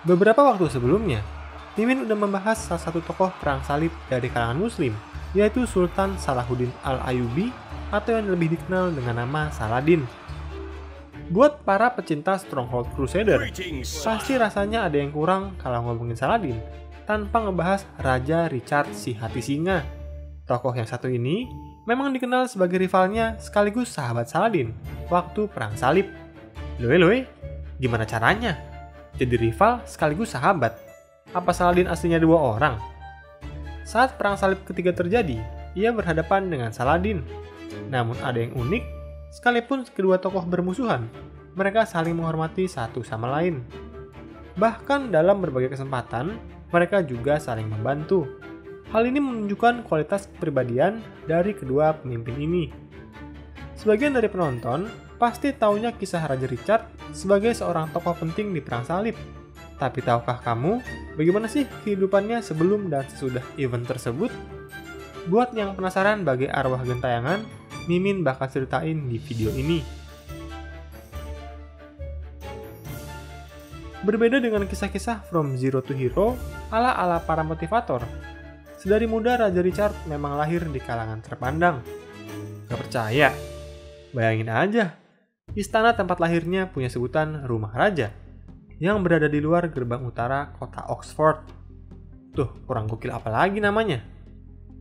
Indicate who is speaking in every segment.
Speaker 1: Beberapa waktu sebelumnya, Mimin udah membahas salah satu tokoh perang salib dari kalangan muslim, yaitu Sultan Salahuddin Al-Ayubi atau yang lebih dikenal dengan nama Saladin. Buat para pecinta Stronghold Crusader, pasti rasanya ada yang kurang kalau ngomongin Saladin tanpa ngebahas Raja Richard si hati singa. Tokoh yang satu ini memang dikenal sebagai rivalnya sekaligus sahabat Saladin waktu perang salib. Loe loe, gimana caranya? Jadi rival sekaligus sahabat. Apa Saladin aslinya dua orang? Saat perang salib ketiga terjadi, ia berhadapan dengan Saladin. Namun ada yang unik, sekalipun kedua tokoh bermusuhan, mereka saling menghormati satu sama lain. Bahkan dalam berbagai kesempatan, mereka juga saling membantu. Hal ini menunjukkan kualitas kepribadian dari kedua pemimpin ini. Sebagian dari penonton pasti taunya kisah Raja Richard sebagai seorang tokoh penting di Perang Salib. Tapi tahukah kamu bagaimana sih kehidupannya sebelum dan sesudah event tersebut? Buat yang penasaran bagi arwah gentayangan, Mimin bakal ceritain di video ini. Berbeda dengan kisah-kisah from zero to hero ala-ala para motivator, sedari muda Raja Richard memang lahir di kalangan terpandang. Gak percaya? Bayangin aja, istana tempat lahirnya punya sebutan Rumah Raja yang berada di luar gerbang utara kota Oxford. Tuh, kurang gokil apa lagi namanya?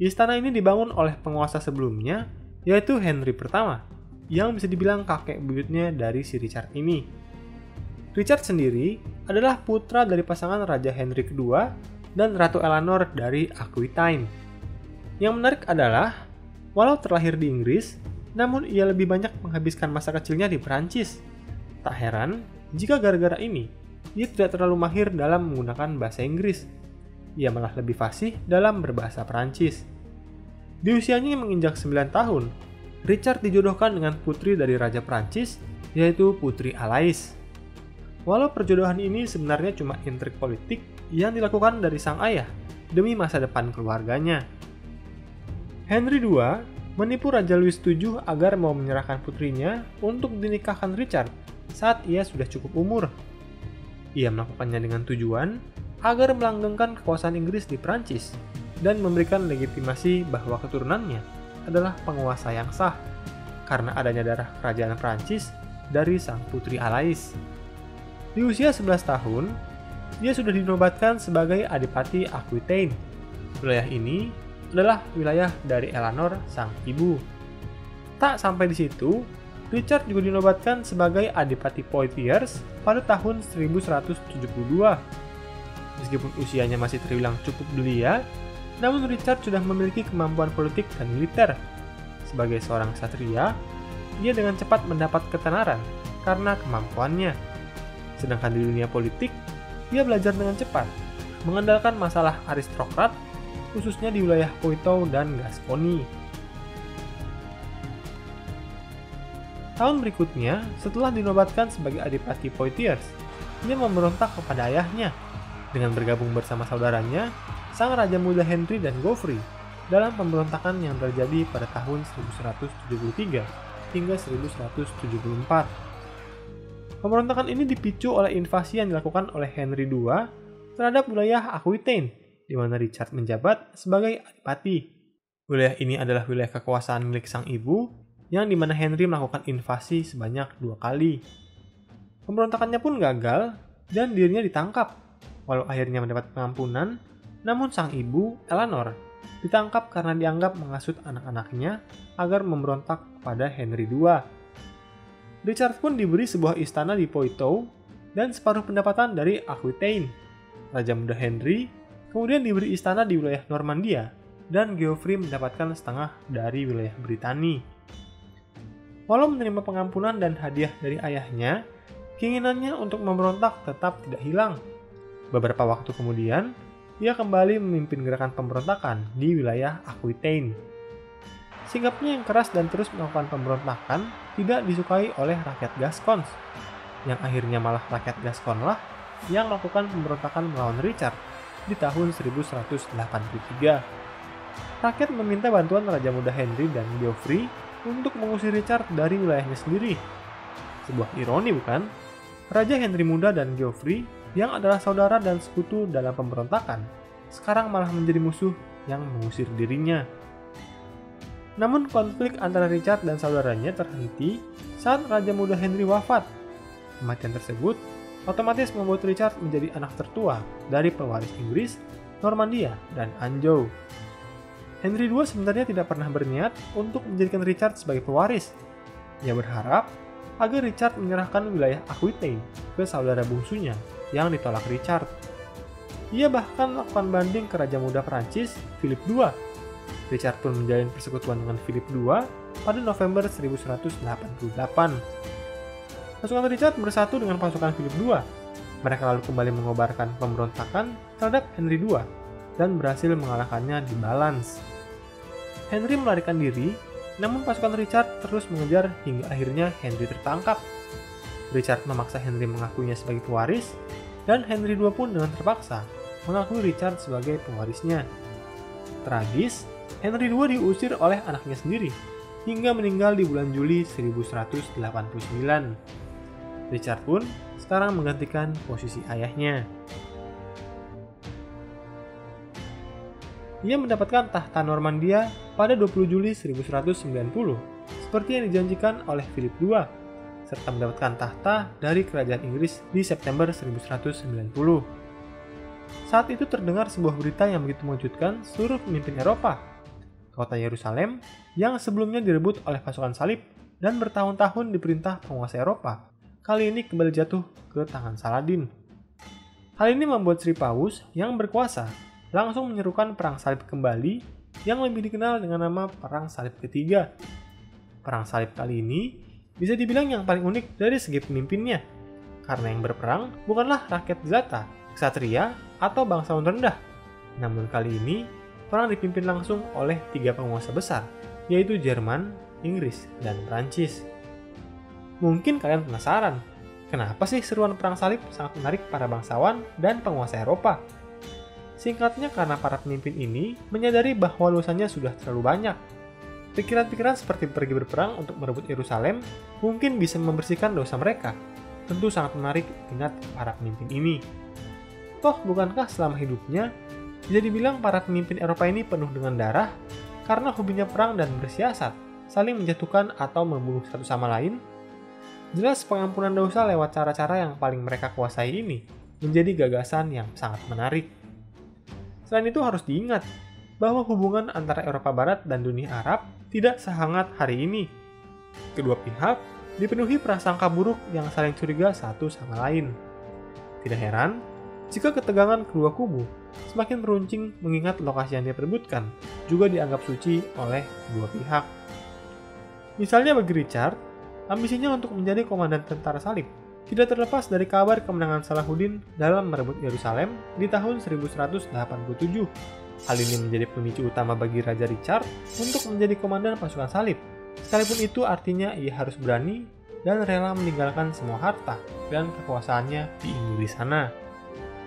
Speaker 1: Istana ini dibangun oleh penguasa sebelumnya, yaitu Henry pertama, yang bisa dibilang kakek buyutnya dari si Richard ini. Richard sendiri adalah putra dari pasangan Raja Henry kedua dan Ratu Eleanor dari Aquitaine. Yang menarik adalah, walau terlahir di Inggris, namun ia lebih banyak menghabiskan masa kecilnya di Perancis. Tak heran jika gara-gara ini, ia tidak terlalu mahir dalam menggunakan bahasa Inggris. Ia malah lebih fasih dalam berbahasa Perancis. Di usianya yang menginjak 9 tahun, Richard dijodohkan dengan putri dari Raja Perancis, yaitu Putri Alais. Walau perjodohan ini sebenarnya cuma intrik politik yang dilakukan dari sang ayah demi masa depan keluarganya. Henry II menipu Raja Louis VII agar mau menyerahkan putrinya untuk dinikahkan Richard saat ia sudah cukup umur. Ia melakukannya dengan tujuan agar melanggengkan kekuasaan Inggris di Prancis dan memberikan legitimasi bahwa keturunannya adalah penguasa yang sah karena adanya darah kerajaan Prancis dari sang putri Alais. Di usia 11 tahun, dia sudah dinobatkan sebagai Adipati Aquitaine. Wilayah ini adalah wilayah dari Eleanor, sang ibu. Tak sampai di situ, Richard juga dinobatkan sebagai Adipati Poitiers pada tahun 1172. Meskipun usianya masih terbilang cukup belia, namun Richard sudah memiliki kemampuan politik dan militer. Sebagai seorang satria, dia dengan cepat mendapat ketenaran karena kemampuannya. Sedangkan di dunia politik, dia belajar dengan cepat, mengandalkan masalah aristokrat, khususnya di wilayah Poitou dan Gascony. Tahun berikutnya, setelah dinobatkan sebagai Adipati Poitiers, ia memberontak kepada ayahnya dengan bergabung bersama saudaranya, sang Raja Muda Henry dan Geoffrey, dalam pemberontakan yang terjadi pada tahun 1173 hingga 1174. Pemberontakan ini dipicu oleh invasi yang dilakukan oleh Henry II terhadap wilayah Aquitaine, di mana Richard menjabat sebagai adipati. Wilayah ini adalah wilayah kekuasaan milik sang ibu, yang di mana Henry melakukan invasi sebanyak dua kali. Pemberontakannya pun gagal, dan dirinya ditangkap Walau akhirnya mendapat pengampunan, namun sang ibu, Eleanor, ditangkap karena dianggap mengasut anak-anaknya agar memberontak kepada Henry II. Richard pun diberi sebuah istana di Poitou dan separuh pendapatan dari Aquitaine. Raja muda Henry kemudian diberi istana di wilayah Normandia dan Geoffrey mendapatkan setengah dari wilayah Britani. Walau menerima pengampunan dan hadiah dari ayahnya, keinginannya untuk memberontak tetap tidak hilang Beberapa waktu kemudian, ia kembali memimpin gerakan pemberontakan di wilayah Aquitaine. Sikapnya yang keras dan terus melakukan pemberontakan tidak disukai oleh rakyat Gascons, yang akhirnya malah rakyat Gascon lah yang melakukan pemberontakan melawan Richard di tahun 1183. Rakyat meminta bantuan Raja Muda Henry dan Geoffrey untuk mengusir Richard dari wilayahnya sendiri. Sebuah ironi bukan? Raja Henry Muda dan Geoffrey yang adalah saudara dan sekutu dalam pemberontakan, sekarang malah menjadi musuh yang mengusir dirinya. Namun konflik antara Richard dan saudaranya terhenti saat Raja Muda Henry wafat. Kematian tersebut otomatis membuat Richard menjadi anak tertua dari pewaris Inggris, Normandia, dan Anjou. Henry II sebenarnya tidak pernah berniat untuk menjadikan Richard sebagai pewaris. Ia berharap agar Richard menyerahkan wilayah Aquitaine ke saudara bungsunya yang ditolak Richard. Ia bahkan melakukan banding ke Raja Muda Prancis, Philip II. Richard pun menjalin persekutuan dengan Philip II pada November 1188. Pasukan Richard bersatu dengan pasukan Philip II. Mereka lalu kembali mengobarkan pemberontakan terhadap Henry II dan berhasil mengalahkannya di Balance. Henry melarikan diri, namun pasukan Richard terus mengejar hingga akhirnya Henry tertangkap. Richard memaksa Henry mengakuinya sebagai pewaris, dan Henry II pun dengan terpaksa mengakui Richard sebagai pewarisnya. Tragis, Henry II diusir oleh anaknya sendiri hingga meninggal di bulan Juli 1189. Richard pun sekarang menggantikan posisi ayahnya. Ia mendapatkan tahta Normandia pada 20 Juli 1190, seperti yang dijanjikan oleh Philip II serta mendapatkan tahta dari kerajaan Inggris di September 1190. Saat itu terdengar sebuah berita yang begitu mengejutkan seluruh pemimpin Eropa. Kota Yerusalem yang sebelumnya direbut oleh pasukan salib dan bertahun-tahun diperintah penguasa Eropa, kali ini kembali jatuh ke tangan Saladin. Hal ini membuat Sri Paus yang berkuasa langsung menyerukan perang salib kembali yang lebih dikenal dengan nama Perang Salib Ketiga. Perang salib kali ini bisa dibilang yang paling unik dari segi pemimpinnya. Karena yang berperang bukanlah rakyat jelata, ksatria, atau bangsawan rendah. Namun kali ini, perang dipimpin langsung oleh tiga penguasa besar, yaitu Jerman, Inggris, dan Prancis. Mungkin kalian penasaran, kenapa sih seruan perang salib sangat menarik para bangsawan dan penguasa Eropa? Singkatnya karena para pemimpin ini menyadari bahwa dosanya sudah terlalu banyak Pikiran-pikiran seperti pergi berperang untuk merebut Yerusalem mungkin bisa membersihkan dosa mereka. Tentu sangat menarik ingat para pemimpin ini. Toh, bukankah selama hidupnya bisa dibilang para pemimpin Eropa ini penuh dengan darah karena hobinya perang dan bersiasat, saling menjatuhkan atau membunuh satu sama lain? Jelas pengampunan dosa lewat cara-cara yang paling mereka kuasai ini menjadi gagasan yang sangat menarik. Selain itu harus diingat bahwa hubungan antara Eropa Barat dan dunia Arab tidak sehangat hari ini. Kedua pihak dipenuhi prasangka buruk yang saling curiga satu sama lain. Tidak heran jika ketegangan kedua kubu semakin meruncing mengingat lokasi yang diperebutkan juga dianggap suci oleh kedua pihak. Misalnya bagi Richard, ambisinya untuk menjadi komandan tentara salib tidak terlepas dari kabar kemenangan Salahuddin dalam merebut Yerusalem di tahun 1187 Hal ini menjadi pemicu utama bagi Raja Richard untuk menjadi komandan pasukan salib. Sekalipun itu artinya ia harus berani dan rela meninggalkan semua harta dan kekuasaannya di Inggris sana.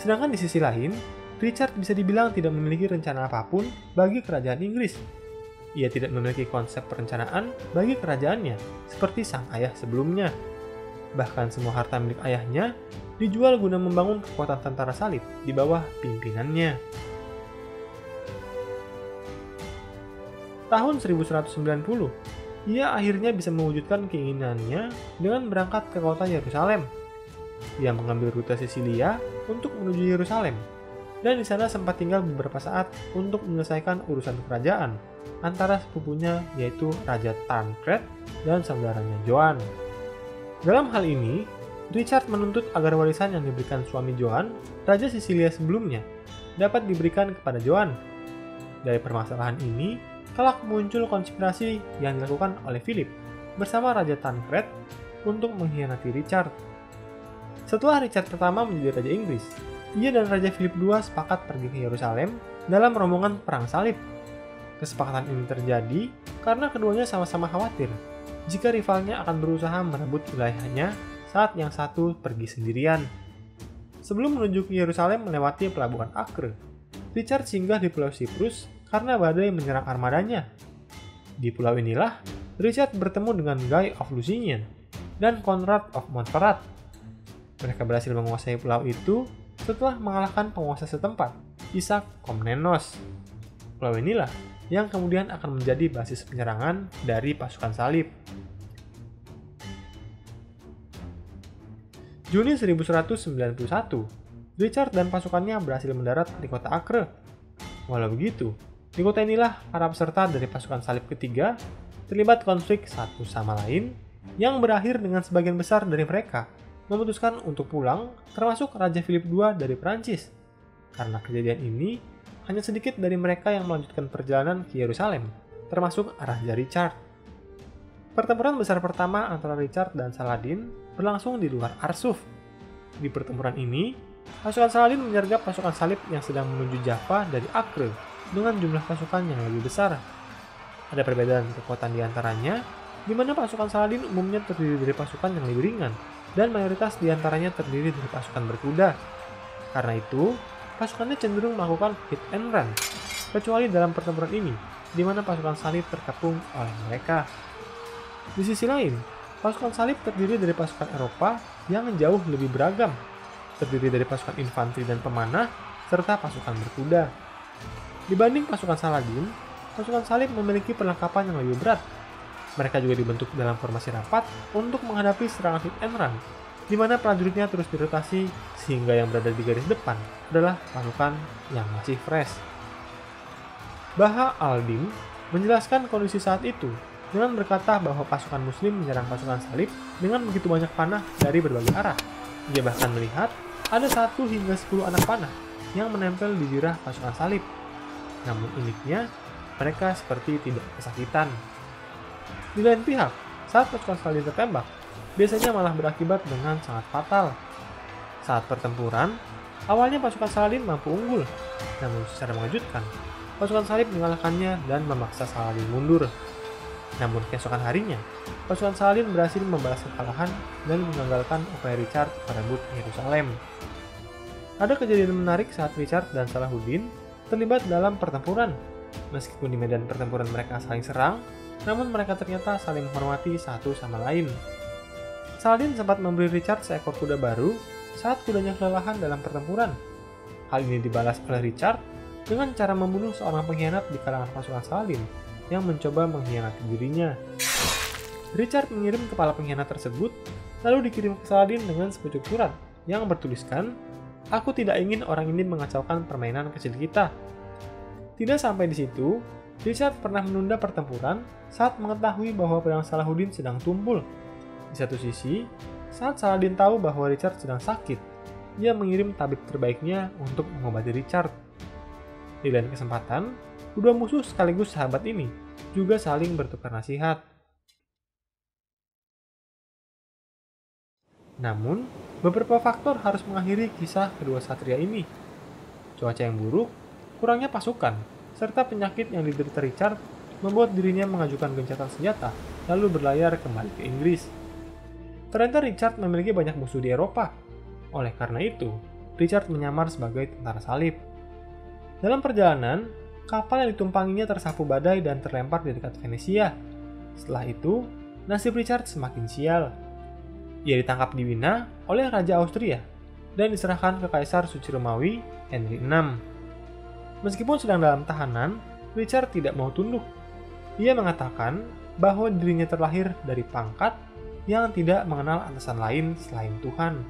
Speaker 1: Sedangkan di sisi lain, Richard bisa dibilang tidak memiliki rencana apa pun bagi kerajaan Inggris. Ia tidak memiliki konsep perencanaan bagi kerajaannya, seperti sang ayah sebelumnya. Bahkan semua harta milik ayahnya dijual guna membangun kekuatan tentara salib di bawah pimpinannya. tahun 1190, ia akhirnya bisa mewujudkan keinginannya dengan berangkat ke kota Yerusalem. Ia mengambil rute Sisilia untuk menuju Yerusalem, dan di sana sempat tinggal beberapa saat untuk menyelesaikan urusan kerajaan antara sepupunya yaitu Raja Tancred dan saudaranya Joan. Dalam hal ini, Richard menuntut agar warisan yang diberikan suami Joan, Raja Sisilia sebelumnya, dapat diberikan kepada Joan. Dari permasalahan ini, kelak muncul konspirasi yang dilakukan oleh Philip bersama Raja Tancred untuk mengkhianati Richard. Setelah Richard pertama menjadi Raja Inggris, ia dan Raja Philip II sepakat pergi ke Yerusalem dalam rombongan perang salib. Kesepakatan ini terjadi karena keduanya sama-sama khawatir jika rivalnya akan berusaha merebut wilayahnya saat yang satu pergi sendirian. Sebelum menuju ke Yerusalem melewati pelabuhan Acre, Richard singgah di Pulau Siprus karena badai menyerang armadanya. Di pulau inilah, Richard bertemu dengan Guy of Lusignan dan Conrad of Montferrat. Mereka berhasil menguasai pulau itu setelah mengalahkan penguasa setempat, Ishak Komnenos. Pulau inilah yang kemudian akan menjadi basis penyerangan dari pasukan salib. Juni 1191, Richard dan pasukannya berhasil mendarat di kota Acre. Walau begitu, di kota inilah para peserta dari pasukan salib ketiga terlibat konflik satu sama lain yang berakhir dengan sebagian besar dari mereka memutuskan untuk pulang, termasuk Raja Philip II dari Prancis. Karena kejadian ini, hanya sedikit dari mereka yang melanjutkan perjalanan ke Yerusalem, termasuk Raja Richard. Pertempuran besar pertama antara Richard dan Saladin berlangsung di luar Arsuf. Di pertempuran ini, pasukan Saladin menyergap pasukan salib yang sedang menuju Java dari Acre dengan jumlah pasukan yang lebih besar. Ada perbedaan kekuatan di antaranya, di mana pasukan Saladin umumnya terdiri dari pasukan yang lebih ringan, dan mayoritas di antaranya terdiri dari pasukan berkuda. Karena itu, pasukannya cenderung melakukan hit and run, kecuali dalam pertempuran ini, di mana pasukan salib terkepung oleh mereka. Di sisi lain, pasukan salib terdiri dari pasukan Eropa yang jauh lebih beragam, terdiri dari pasukan infanteri dan pemanah, serta pasukan berkuda. Dibanding pasukan Saladin, pasukan salib memiliki perlengkapan yang lebih berat, mereka juga dibentuk dalam formasi rapat untuk menghadapi serangan hit and run, di mana prajuritnya terus dirotasi sehingga yang berada di garis depan adalah pasukan yang masih fresh. Baha al-Din menjelaskan kondisi saat itu dengan berkata bahwa pasukan muslim menyerang pasukan salib dengan begitu banyak panah dari berbagai arah. Dia bahkan melihat ada satu hingga sepuluh anak panah yang menempel di jirah pasukan salib. Namun uniknya, mereka seperti tidak kesakitan. Di lain pihak, saat pasukan Stalin tertembak, biasanya malah berakibat dengan sangat fatal. Saat pertempuran, awalnya pasukan Saladin mampu unggul, namun secara mengejutkan, pasukan Salib mengalahkannya dan memaksa Saladin mundur. Namun keesokan harinya, pasukan Saladin berhasil membalas kekalahan dan menggagalkan upaya Richard merebut Yerusalem. Ada kejadian menarik saat Richard dan Salahuddin terlibat dalam pertempuran. Meskipun di medan pertempuran mereka saling serang, namun mereka ternyata saling menghormati satu sama lain. Saladin sempat memberi Richard seekor kuda baru saat kudanya kelelahan dalam pertempuran. Hal ini dibalas oleh Richard dengan cara membunuh seorang pengkhianat di kalangan pasukan Saladin yang mencoba mengkhianati dirinya. Richard mengirim kepala pengkhianat tersebut, lalu dikirim ke Saladin dengan sepucuk surat yang bertuliskan, Aku tidak ingin orang ini mengacaukan permainan kecil kita. Tidak sampai di situ, Richard pernah menunda pertempuran saat mengetahui bahwa pedang Salahuddin sedang tumpul. Di satu sisi, saat Saladin tahu bahwa Richard sedang sakit, ia mengirim tabib terbaiknya untuk mengobati Richard. Di lain kesempatan, kedua musuh sekaligus sahabat ini juga saling bertukar nasihat. Namun, beberapa faktor harus mengakhiri kisah kedua satria ini. Cuaca yang buruk, kurangnya pasukan, serta penyakit yang diderita Richard membuat dirinya mengajukan gencatan senjata, lalu berlayar kembali ke Inggris. Ternyata Richard memiliki banyak musuh di Eropa. Oleh karena itu, Richard menyamar sebagai tentara salib. Dalam perjalanan, kapal yang ditumpanginya tersapu badai dan terlempar di dekat Venesia. Setelah itu, nasib Richard semakin sial. Ia ditangkap di Wina oleh Raja Austria dan diserahkan ke Kaisar Suci Romawi Henry VI. Meskipun sedang dalam tahanan, Richard tidak mau tunduk. Ia mengatakan bahwa dirinya terlahir dari pangkat yang tidak mengenal atasan lain selain Tuhan.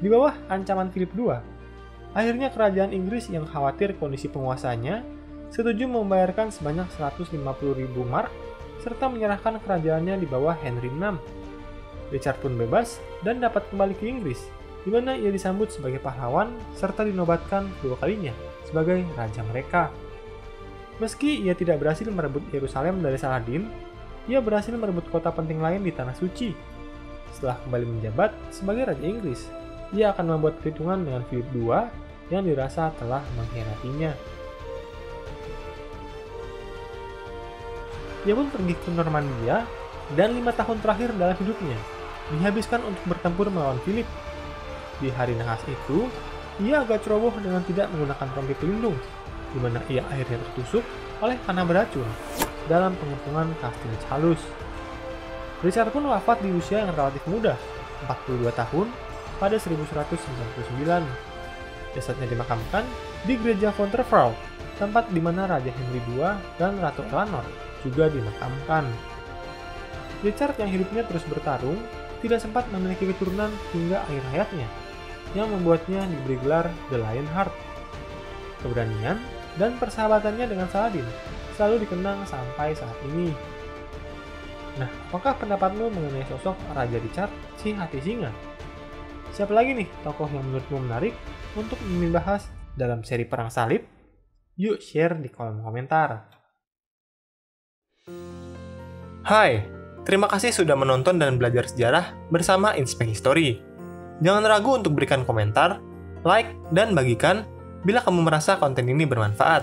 Speaker 1: Di bawah ancaman Philip II, akhirnya kerajaan Inggris yang khawatir kondisi penguasanya setuju membayarkan sebanyak 150.000 mark serta menyerahkan kerajaannya di bawah Henry VI. Richard pun bebas dan dapat kembali ke Inggris, di mana ia disambut sebagai pahlawan serta dinobatkan dua kalinya sebagai raja mereka. Meski ia tidak berhasil merebut Yerusalem dari Saladin, ia berhasil merebut kota penting lain di Tanah Suci. Setelah kembali menjabat sebagai Raja Inggris, ia akan membuat perhitungan dengan Philip II yang dirasa telah mengkhianatinya. Ia pun pergi ke Normandia dan lima tahun terakhir dalam hidupnya dihabiskan untuk bertempur melawan Philip. Di hari nahas itu, ia agak ceroboh dengan tidak menggunakan rompi pelindung, di mana ia akhirnya tertusuk oleh panah beracun dalam pengepungan kastil halus. Richard pun wafat di usia yang relatif muda, 42 tahun, pada 1199. Jasadnya dimakamkan di gereja Fontevraud, tempat di mana Raja Henry II dan Ratu Eleanor juga dimakamkan. Richard yang hidupnya terus bertarung tidak sempat memiliki keturunan hingga akhir hayatnya, yang membuatnya diberi gelar The Lionheart. Keberanian dan persahabatannya dengan Saladin selalu dikenang sampai saat ini. Nah, apakah pendapatmu mengenai sosok Raja Richard si hati singa? Siapa lagi nih tokoh yang menurutmu menarik untuk dibahas dalam seri Perang Salib? Yuk share di kolom komentar.
Speaker 2: Hai, terima kasih sudah menonton dan belajar sejarah bersama Inspek History. Jangan ragu untuk berikan komentar, like, dan bagikan bila kamu merasa konten ini bermanfaat.